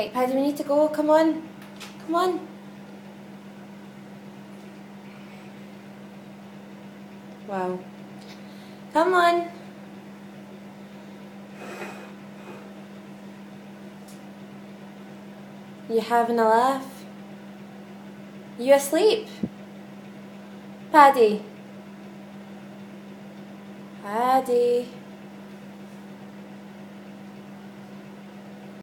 Right, Paddy, we need to go. Come on. Come on. Wow. Come on. You having a laugh? You asleep? Paddy? Paddy?